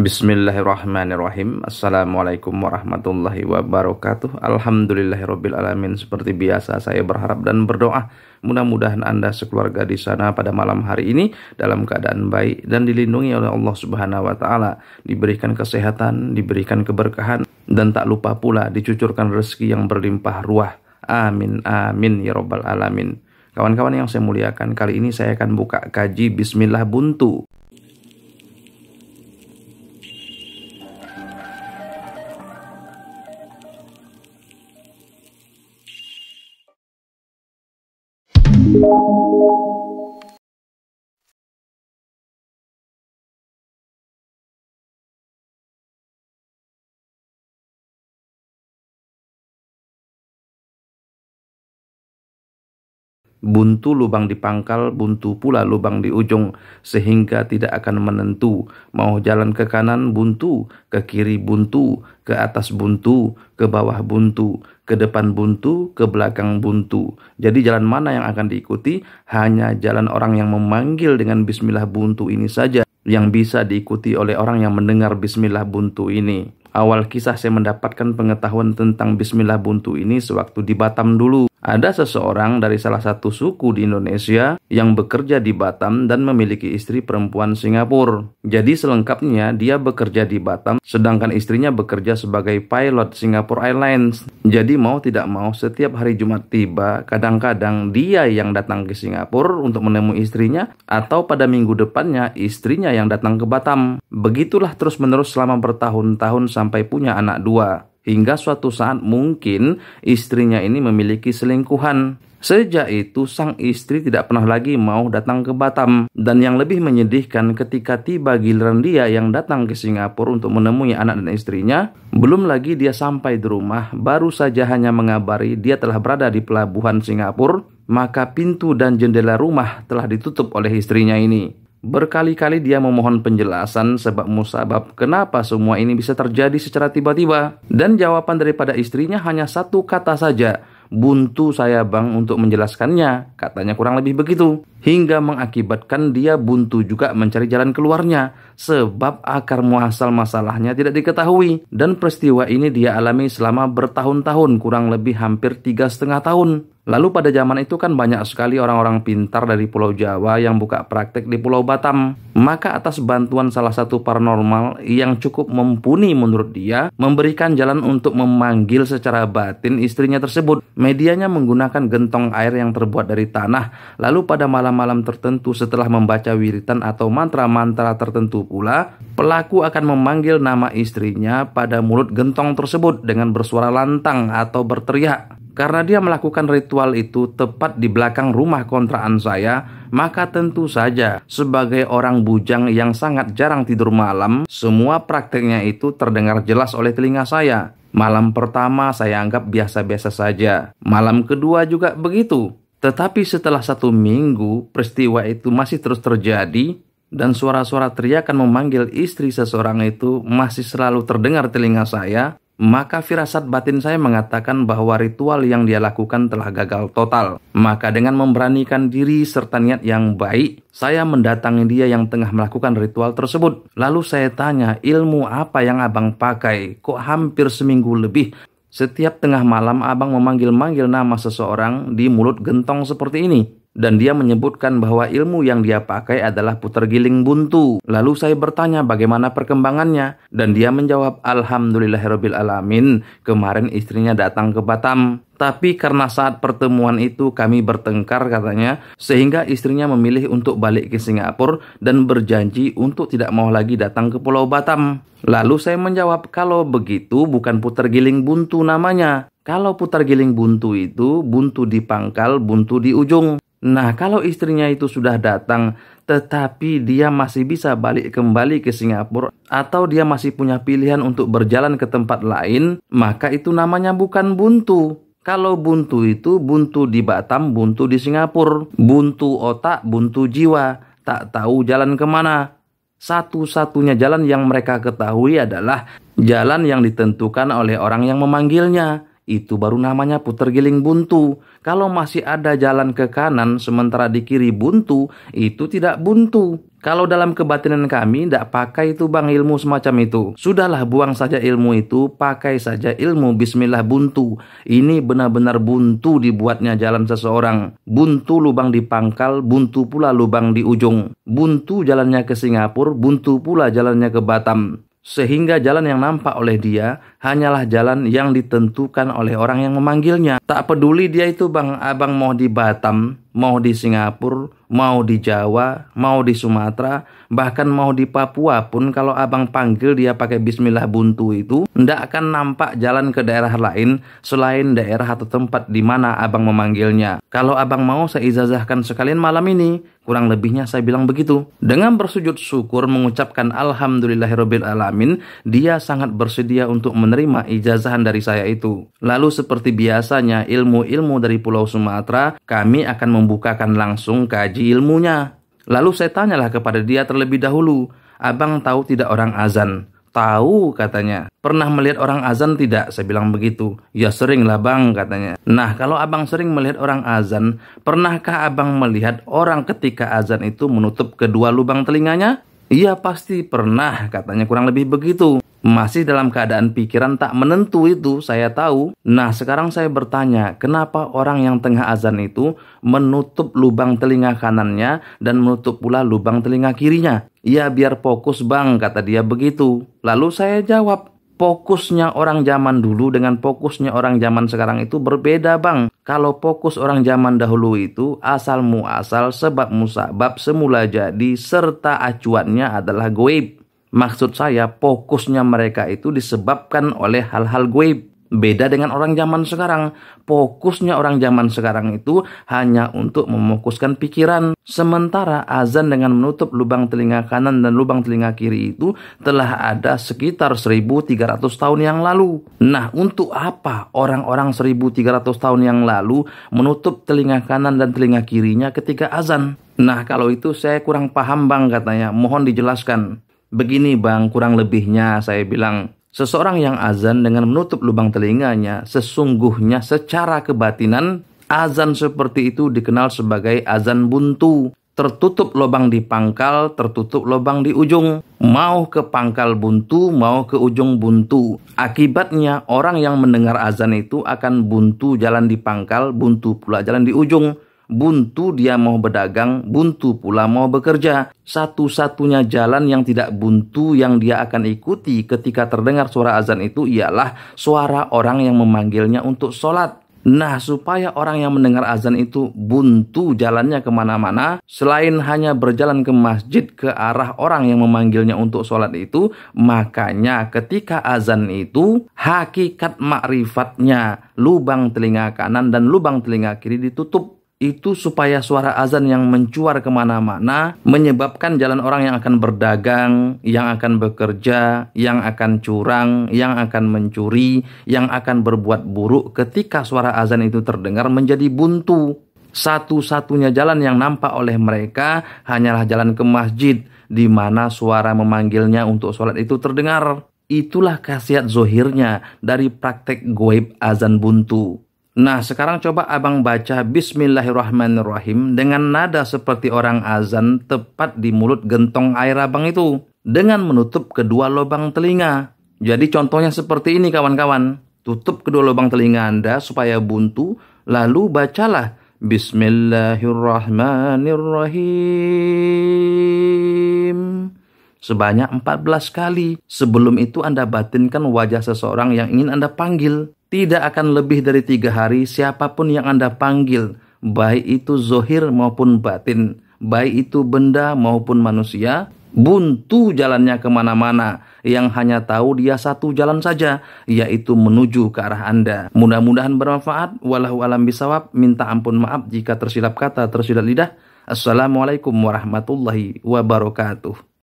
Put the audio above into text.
Bismillahirrahmanirrahim. Assalamualaikum warahmatullahi wabarakatuh. Alhamdulillahirrabbilalamin Seperti biasa saya berharap dan berdoa. Mudah-mudahan Anda sekeluarga di sana pada malam hari ini Dalam keadaan baik dan dilindungi oleh Allah subhanahu wa ta'ala. Diberikan kesehatan, diberikan keberkahan Dan tak lupa pula dicucurkan rezeki yang berlimpah ruah. Amin, amin ya rabbal alamin. Kawan-kawan yang saya muliakan, kali ini saya akan buka kaji Bismillah Buntu Thank you. Buntu lubang di pangkal, buntu pula lubang di ujung, sehingga tidak akan menentu. Mau jalan ke kanan buntu, ke kiri buntu, ke atas buntu, ke bawah buntu, ke depan buntu, ke belakang buntu. Jadi jalan mana yang akan diikuti? Hanya jalan orang yang memanggil dengan bismillah buntu ini saja yang bisa diikuti oleh orang yang mendengar bismillah buntu ini. Awal kisah saya mendapatkan pengetahuan tentang bismillah buntu ini sewaktu di Batam dulu. Ada seseorang dari salah satu suku di Indonesia yang bekerja di Batam dan memiliki istri perempuan Singapura. Jadi selengkapnya dia bekerja di Batam sedangkan istrinya bekerja sebagai pilot Singapore Airlines. Jadi mau tidak mau setiap hari Jumat tiba kadang-kadang dia yang datang ke Singapura untuk menemui istrinya atau pada minggu depannya istrinya yang datang ke Batam. Begitulah terus menerus selama bertahun-tahun sampai punya anak dua. Hingga suatu saat mungkin istrinya ini memiliki selingkuhan. Sejak itu sang istri tidak pernah lagi mau datang ke Batam dan yang lebih menyedihkan ketika tiba giliran dia yang datang ke Singapura untuk menemui anak dan istrinya, belum lagi dia sampai di rumah baru saja hanya mengabari dia telah berada di pelabuhan Singapura, maka pintu dan jendela rumah telah ditutup oleh istrinya ini. Berkali-kali dia memohon penjelasan sebab musabab kenapa semua ini bisa terjadi secara tiba-tiba. Dan jawaban daripada istrinya hanya satu kata saja. Buntu saya bang untuk menjelaskannya, katanya kurang lebih begitu. Hingga mengakibatkan dia buntu juga mencari jalan keluarnya. Sebab akar muasal masalahnya tidak diketahui. Dan peristiwa ini dia alami selama bertahun-tahun, kurang lebih hampir tiga setengah tahun. Lalu pada zaman itu kan banyak sekali orang-orang pintar dari Pulau Jawa yang buka praktek di Pulau Batam. Maka atas bantuan salah satu paranormal yang cukup mumpuni menurut dia, memberikan jalan untuk memanggil secara batin istrinya tersebut. Medianya menggunakan gentong air yang terbuat dari tanah. Lalu pada malam-malam tertentu setelah membaca wiritan atau mantra-mantra tertentu pula, pelaku akan memanggil nama istrinya pada mulut gentong tersebut dengan bersuara lantang atau berteriak. Karena dia melakukan ritual itu tepat di belakang rumah kontrakan saya, maka tentu saja sebagai orang bujang yang sangat jarang tidur malam, semua prakteknya itu terdengar jelas oleh telinga saya. Malam pertama saya anggap biasa-biasa saja. Malam kedua juga begitu. Tetapi setelah satu minggu, peristiwa itu masih terus terjadi dan suara-suara teriakan memanggil istri seseorang itu masih selalu terdengar telinga saya maka firasat batin saya mengatakan bahwa ritual yang dia lakukan telah gagal total. Maka dengan memberanikan diri serta niat yang baik, saya mendatangi dia yang tengah melakukan ritual tersebut. Lalu saya tanya, ilmu apa yang abang pakai? Kok hampir seminggu lebih setiap tengah malam abang memanggil-manggil nama seseorang di mulut gentong seperti ini dan dia menyebutkan bahwa ilmu yang dia pakai adalah putar giling buntu. Lalu saya bertanya bagaimana perkembangannya dan dia menjawab alhamdulillahirabbil alamin kemarin istrinya datang ke Batam. Tapi karena saat pertemuan itu kami bertengkar katanya sehingga istrinya memilih untuk balik ke Singapura dan berjanji untuk tidak mau lagi datang ke Pulau Batam. Lalu saya menjawab kalau begitu bukan putar giling buntu namanya. Kalau putar giling buntu itu buntu di pangkal, buntu di ujung. Nah, kalau istrinya itu sudah datang, tetapi dia masih bisa balik kembali ke Singapura, atau dia masih punya pilihan untuk berjalan ke tempat lain, maka itu namanya bukan buntu. Kalau buntu itu buntu di Batam, buntu di Singapura, buntu otak, buntu jiwa, tak tahu jalan ke mana. Satu-satunya jalan yang mereka ketahui adalah jalan yang ditentukan oleh orang yang memanggilnya itu baru namanya puter giling buntu. Kalau masih ada jalan ke kanan sementara di kiri buntu, itu tidak buntu. Kalau dalam kebatinan kami tidak pakai itu bang ilmu semacam itu. Sudahlah buang saja ilmu itu, pakai saja ilmu bismillah buntu. Ini benar-benar buntu dibuatnya jalan seseorang. Buntu lubang di pangkal, buntu pula lubang di ujung. Buntu jalannya ke Singapura, buntu pula jalannya ke Batam sehingga jalan yang nampak oleh dia hanyalah jalan yang ditentukan oleh orang yang memanggilnya. Tak peduli dia itu bang abang mau di Batam, mau di Singapura, mau di Jawa, mau di Sumatera, bahkan mau di Papua pun kalau abang panggil dia pakai Bismillah buntu itu, ndak akan nampak jalan ke daerah lain selain daerah atau tempat di mana abang memanggilnya. Kalau abang mau saya ijazahkan sekalian malam ini, kurang lebihnya saya bilang begitu. Dengan bersujud syukur mengucapkan Alhamdulillahirobbilalamin Alamin, dia sangat bersedia untuk menerima ijazahan dari saya itu. Lalu seperti biasanya ilmu-ilmu dari Pulau Sumatera, kami akan membukakan langsung kaji ilmunya. Lalu saya tanyalah kepada dia terlebih dahulu, abang tahu tidak orang azan? Tahu katanya. Pernah melihat orang azan tidak? Saya bilang begitu. Ya sering lah bang katanya. Nah kalau abang sering melihat orang azan, pernahkah abang melihat orang ketika azan itu menutup kedua lubang telinganya? Iya pasti pernah, katanya kurang lebih begitu. Masih dalam keadaan pikiran tak menentu itu, saya tahu. Nah, sekarang saya bertanya, kenapa orang yang tengah azan itu menutup lubang telinga kanannya dan menutup pula lubang telinga kirinya? Ya, biar fokus bang, kata dia begitu. Lalu saya jawab, fokusnya orang zaman dulu dengan fokusnya orang zaman sekarang itu berbeda bang. Kalau fokus orang zaman dahulu itu asal muasal sebab musabab semula jadi serta acuannya adalah goib. Maksud saya fokusnya mereka itu disebabkan oleh hal-hal goib. Beda dengan orang zaman sekarang. Fokusnya orang zaman sekarang itu hanya untuk memfokuskan pikiran. Sementara azan dengan menutup lubang telinga kanan dan lubang telinga kiri itu telah ada sekitar 1300 tahun yang lalu. Nah, untuk apa orang-orang 1300 tahun yang lalu menutup telinga kanan dan telinga kirinya ketika azan? Nah, kalau itu saya kurang paham bang katanya. Mohon dijelaskan. Begini bang, kurang lebihnya saya bilang Seseorang yang azan dengan menutup lubang telinganya, sesungguhnya secara kebatinan, azan seperti itu dikenal sebagai azan buntu. Tertutup lubang di pangkal, tertutup lubang di ujung. Mau ke pangkal buntu, mau ke ujung buntu. Akibatnya orang yang mendengar azan itu akan buntu jalan di pangkal, buntu pula jalan di ujung buntu dia mau berdagang, buntu pula mau bekerja. Satu-satunya jalan yang tidak buntu yang dia akan ikuti ketika terdengar suara azan itu ialah suara orang yang memanggilnya untuk sholat. Nah, supaya orang yang mendengar azan itu buntu jalannya ke mana-mana, selain hanya berjalan ke masjid ke arah orang yang memanggilnya untuk sholat itu, makanya ketika azan itu, hakikat makrifatnya, lubang telinga kanan dan lubang telinga kiri ditutup itu supaya suara azan yang mencuar ke mana-mana menyebabkan jalan orang yang akan berdagang, yang akan bekerja, yang akan curang, yang akan mencuri, yang akan berbuat buruk ketika suara azan itu terdengar menjadi buntu. Satu-satunya jalan yang nampak oleh mereka hanyalah jalan ke masjid di mana suara memanggilnya untuk sholat itu terdengar. Itulah khasiat zohirnya dari praktek goib azan buntu. Nah, sekarang coba abang baca Bismillahirrahmanirrahim dengan nada seperti orang azan tepat di mulut gentong air abang itu. Dengan menutup kedua lubang telinga. Jadi contohnya seperti ini kawan-kawan. Tutup kedua lubang telinga Anda supaya buntu. Lalu bacalah Bismillahirrahmanirrahim. Sebanyak 14 kali. Sebelum itu Anda batinkan wajah seseorang yang ingin Anda panggil. Tidak akan lebih dari tiga hari siapa pun yang Anda panggil, baik itu zohir maupun batin, baik itu benda maupun manusia, buntu jalannya ke mana-mana. Yang hanya tahu dia satu jalan saja yaitu menuju ke arah anda. Mudah-mudahan bermanfaat. Walau alam bisawab. Minta ampun maaf jika tersilap kata tersilap lidah. Assalamualaikum warahmatullahi wabarakatuh